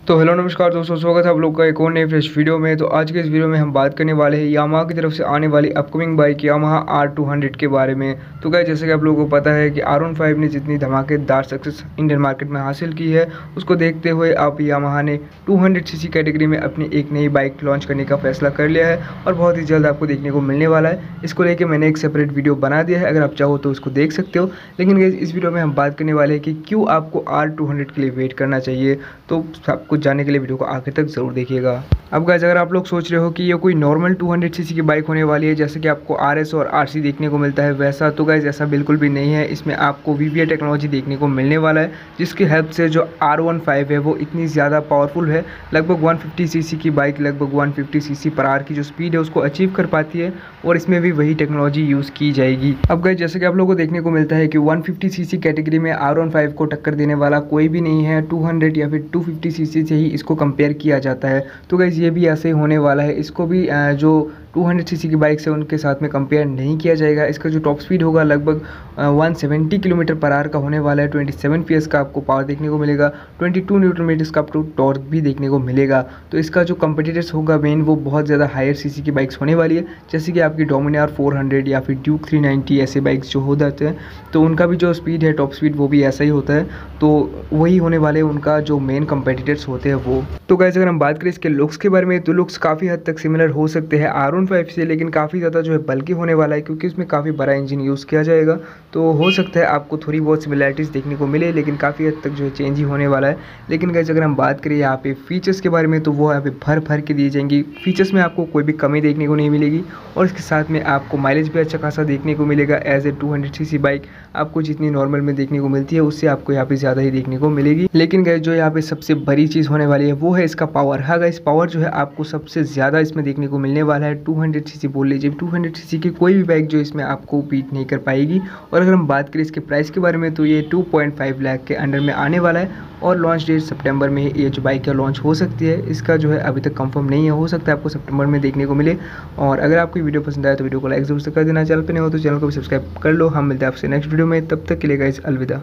तो हेलो नमस्कार दोस्तों, स्वागत है आप लोग का एक और नए फ्रेश वीडियो में। तो आज के इस वीडियो में हम बात करने वाले हैं यामाहा की तरफ़ से आने वाली upcoming bike Yamaha R two hundred के बारे में। तो क्या जैसे कि आप लोगों को पता है कि आर वन फाइव ने जितनी धमाकेदार सक्सेस इंडियन मार्केट में हासिल की है, उसको देखते हुए आप यामाहा ने टू हंड्रेड सी कैटेगरी में अपनी एक नई बाइक लॉन्च करने का फैसला कर लिया है और बहुत ही जल्द आपको देखने को मिलने वाला है। इसको लेकर मैंने एक सेपरेट वीडियो बना दिया है, अगर आप चाहो तो उसको देख सकते हो। लेकिन इस वीडियो में हम बात करने वाले हैं कि क्यों आपको आर टू हंड्रेड के लिए वेट करना चाहिए। तो कुछ जानने के लिए वीडियो को आखिर तक ज़रूर देखिएगा। अब गैस अगर आप लोग सोच रहे हो कि ये कोई नॉर्मल 200 सीसी की बाइक होने वाली है, जैसे कि आपको आरएस और आरसी देखने को मिलता है, वैसा तो गैस ऐसा बिल्कुल भी नहीं है। इसमें आपको वी टेक्नोलॉजी देखने को मिलने वाला है, जिसकी हेल्प से जो आर है, वो इतनी ज़्यादा पावरफुल है। लगभग वन फिफ्टी की बाइक लगभग वन फिफ्टी पर आर की जो स्पीड है, उसको अचीव कर पाती है और इसमें भी वही टेक्नोलॉजी यूज़ की जाएगी। अब गए जैसे कि आप लोगों को देखने को मिलता है कि 150 सीसी कैटेगरी में आर को टक्कर देने वाला कोई भी नहीं है। 200 या फिर 250 सीसी से ही इसको कंपेयर किया जाता है। तो गाइज़ ये भी ऐसे ही होने वाला है। इसको भी जो 200 सीसी की बाइक से उनके साथ में कंपेयर नहीं किया जाएगा। इसका जो टॉप स्पीड होगा लगभग 170 किलोमीटर पर आर का होने वाला है। 27 पीएस का आपको पावर देखने को मिलेगा। 22 न्यूटन मीटर्स का आपको टॉर्क भी देखने को मिलेगा। तो इसका जो कंपटीटर्स होगा मेन वो बहुत ज़्यादा हायर सीसी की बाइक्स होने वाली है। जैसे कि आपकी डोमिनार 400 या फिर ड्यूक 390 ऐसे बाइक्स जो हो जाते हैं। तो उनका भी जो स्पीड है टॉप स्पीड वो भी ऐसा ही होता है। तो वही होने वाले उनका जो मेन कंपेटिटर्स होते हैं वो। तो कैसे अगर हम बात करें इसके लुक्स के बारे में तो लुक्स काफ़ी हद तक सिमिलर हो सकते हैं। आर वन फाइव से लेकिन काफ़ी ज़्यादा जो है बल्कि होने वाला है क्योंकि उसमें काफ़ी बड़ा इंजन यूज़ किया जाएगा। तो हो सकता है आपको थोड़ी बहुत सिमिलैरिटीज़ देखने को मिले, लेकिन काफ़ी हद तक जो है चेंज ही होने वाला है। लेकिन कैसे अगर हम बात करें यहाँ पे फीचर्स के बारे में तो वो यहाँ पे भर भर के दिए जाएँगी। फीचर्स में आपको कोई भी कमी देखने को नहीं मिलेगी, और इसके साथ में आपको माइलेज भी अच्छा खासा देखने को मिलेगा as a two hundred bike आपको जितनी नॉर्मल में देखने को मिलती है, उससे आपको यहाँ पे ज़्यादा ही देखने को मिलेगी। लेकिन गए जो यहाँ पे सबसे बड़ी चीज़ होने वाली है, वो है इसका पावर हाँ इस पावर जो है आपको सबसे ज़्यादा इसमें देखने को मिलने वाला है। टू हंड्रेड सी बोल लीजिए। टू हंड्रेड सी की कोई भी बाइक जो इसमें आपको बीट नहीं कर पाएगी। और अगर हम बात करें इसके प्राइस के बारे में तो ये टू पॉइंट फाइव लाख के अंडर में आने वाला है। और लॉन्च डेट सितंबर में ये जो बाइक है लॉन्च हो सकती है, इसका जो है अभी तक कंफर्म नहीं है। हो सकता है आपको सितंबर में देखने को मिले। और अगर आपको वीडियो पसंद आए तो वीडियो को लाइक ज़रूर से कर देना। चैनल पर नहीं हो तो चैनल को भी सब्सक्राइब कर लो। हम मिलते हैं आपसे नेक्स्ट वीडियो में। तब तक के लिए गाइस अलविदा।